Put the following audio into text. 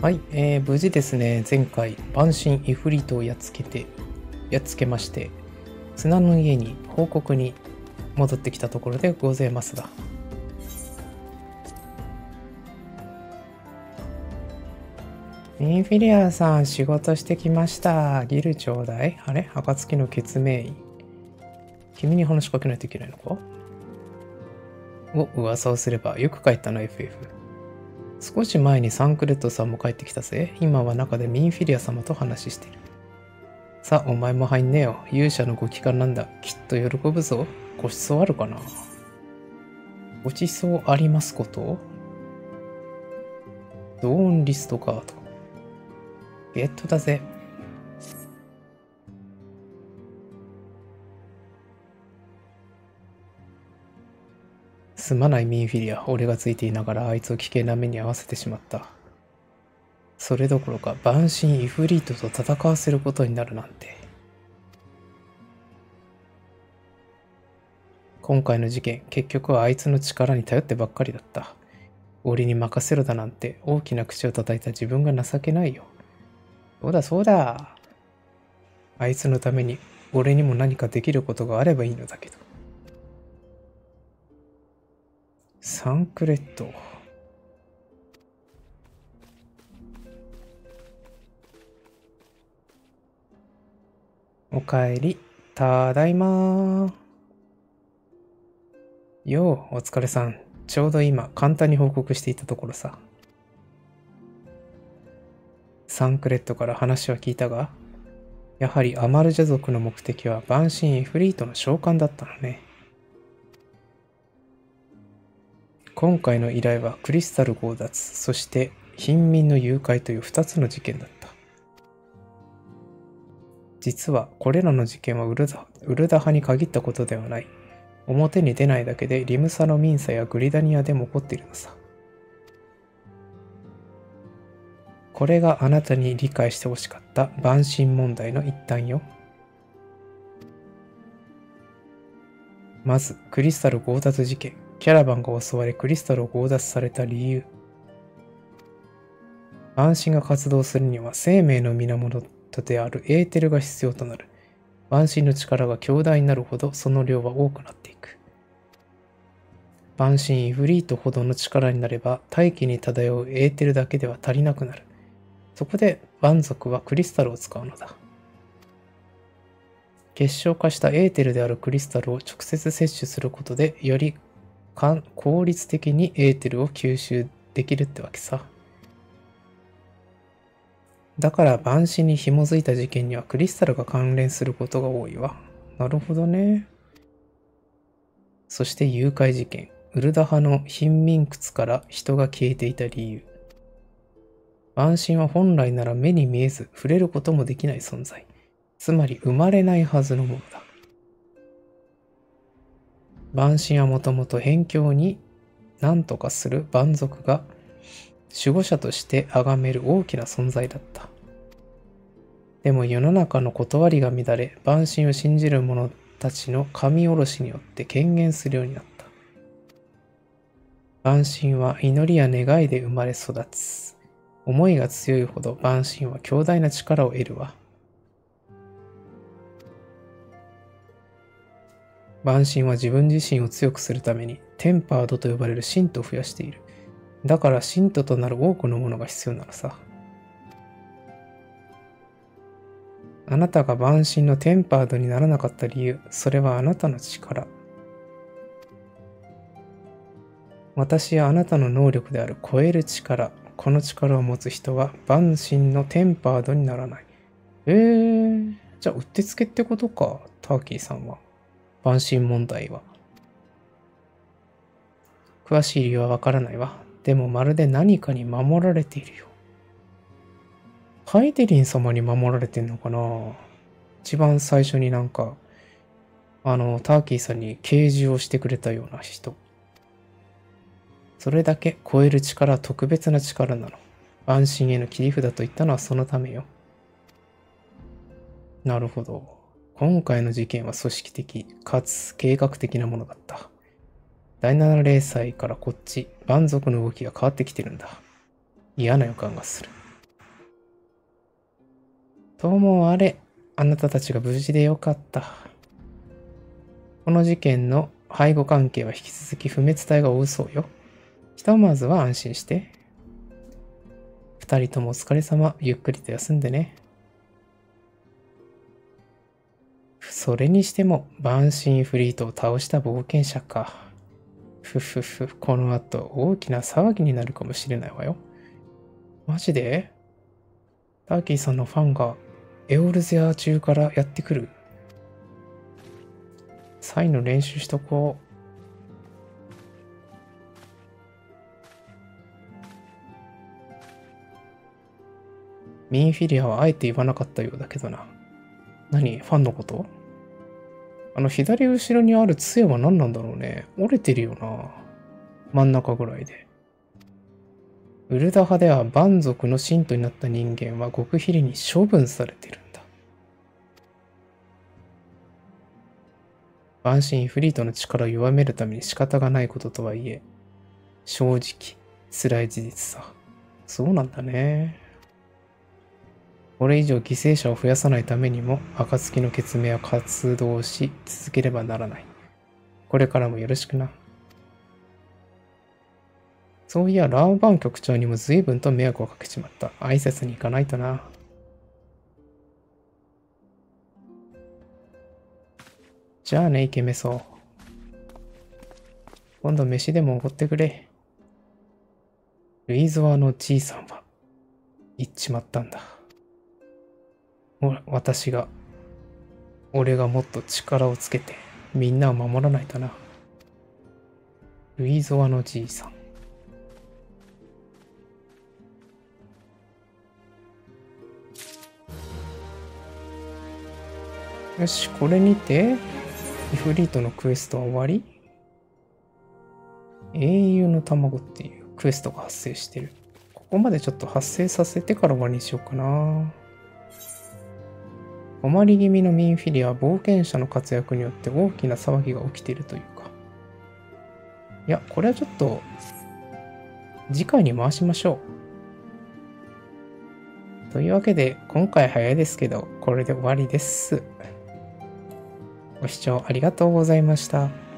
はい、えー、無事ですね、前回、万神イフリートをやっつけて、やっつけまして、綱の家に報告に戻ってきたところでございますが。インフィリアさん、仕事してきました。ギルちょうだいあれ？暁の決命医。君に話しかけないといけないのか？お、噂をすれば、よく帰ったな、FF。少し前にサンクレットさんも帰ってきたぜ。今は中でミンフィリア様と話している。さあ、お前も入んねえよ。勇者のご帰還なんだ。きっと喜ぶぞ。ごちそうあるかな？ごちそうありますこと？ドーンリストカード。ゲットだぜ。すまないミンフィリア。俺がついていながらあいつを危険な目に遭わせてしまった。それどころか、万神イフリートと戦わせることになるなんて。今回の事件、結局はあいつの力に頼ってばっかりだった。俺に任せろだなんて大きな口を叩いた自分が情けないよ。そうだそうだ。あいつのために俺にも何かできることがあればいいのだけど。サンクレット。おかえり。ただいまよう、お疲れさん。ちょうど今、簡単に報告していたところさ。サンクレットから話は聞いたが、やはりアマルジャ族の目的はバンシン・フリートの召喚だったのね。今回の依頼はクリスタル強奪、そして貧民の誘拐という2つの事件だった。実はこれらの事件はウルダウルダ派に限ったことではない。表に出ないだけでリムサのミンサやグリダニアでも起こっているのさ。これがあなたに理解してほしかった万神問題の一端よ。まず、クリスタル強奪事件。キャラバンが襲われクリスタルを強奪された理由。万神が活動するには生命の源であるエーテルが必要となる。万神の力が強大になるほどその量は多くなっていく。万神イフリートほどの力になれば大気に漂うエーテルだけでは足りなくなる。そこで万族はクリスタルを使うのだ。結晶化したエーテルであるクリスタルを直接摂取することでより効率的にエーテルを吸収できるってわけさ。だから万死に紐づいた事件にはクリスタルが関連することが多いわ。なるほどね。そして誘拐事件。ウルダ派の貧民窟から人が消えていた理由。万神は本来なら目に見えず触れることもできない存在。つまり生まれないはずのものだ。万神はもともと辺境に何とかする蛮族が守護者として崇める大きな存在だった。でも世の中の断りが乱れ、万神を信じる者たちの神下ろしによって権限するようになった。万神は祈りや願いで生まれ育つ。思いが強いほど万神は強大な力を得るわ。万神は自分自身を強くするためにテンパードと呼ばれる信徒を増やしている。だから信徒となる多くのものが必要なのさ。あなたが万神のテンパードにならなかった理由、それはあなたの力。私やあなたの能力である超える力。この力を持つ人は万神のテンパードにならない。えー、じゃあうってつけってことか、ターキーさんは。万神問題は。詳しい理由はわからないわ。でもまるで何かに守られているよ。ハイデリン様に守られてんのかな？一番最初になんか、あの、ターキーさんに啓示をしてくれたような人。それだけ超える力は特別な力なの。安心への切り札と言ったのはそのためよ。なるほど。今回の事件は組織的かつ計画的なものだった。第7零歳からこっち、蛮族の動きが変わってきてるんだ。嫌な予感がする。ともあれ、あなたたちが無事でよかった。この事件の背後関係は引き続き不滅体が追うそうよ。ひとまずは安心して。二人ともお疲れ様。ゆっくりと休んでね。それにしても、バンシンフリートを倒した冒険者か。ふふふ、この後大きな騒ぎになるかもしれないわよ。マジで？ターキーさんのファンがエオルゼア中からやってくるサインの練習しとこう。ミンフィリアはあえて言わなかったようだけどな。何？ファンのこと？あの左後ろにある杖は何なんだろうね。折れてるよな。真ん中ぐらいで。ウルダ派では蛮族の信徒になった人間は極秘裏に処分されてるんだ。バンシンフリートの力を弱めるために仕方がないこととはいえ、正直、辛い事実さ。そうなんだね。これ以上犠牲者を増やさないためにも、暁の決命は活動し続ければならない。これからもよろしくな。そういや、ラーバン局長にも随分と迷惑をかけちまった。挨拶に行かないとな。じゃあね、イケメソ。今度飯でもおごってくれ。ルイゾアのじいさんは、行っちまったんだ。私が、俺がもっと力をつけて、みんなを守らないとな。ルイゾアのじいさん。よし、これにて、イフリートのクエストは終わり英雄の卵っていうクエストが発生してる。ここまでちょっと発生させてから終わりにしようかな。困り気味のミンフィリアは冒険者の活躍によって大きな騒ぎが起きているというか。いや、これはちょっと、次回に回しましょう。というわけで、今回早いですけど、これで終わりです。ご視聴ありがとうございました。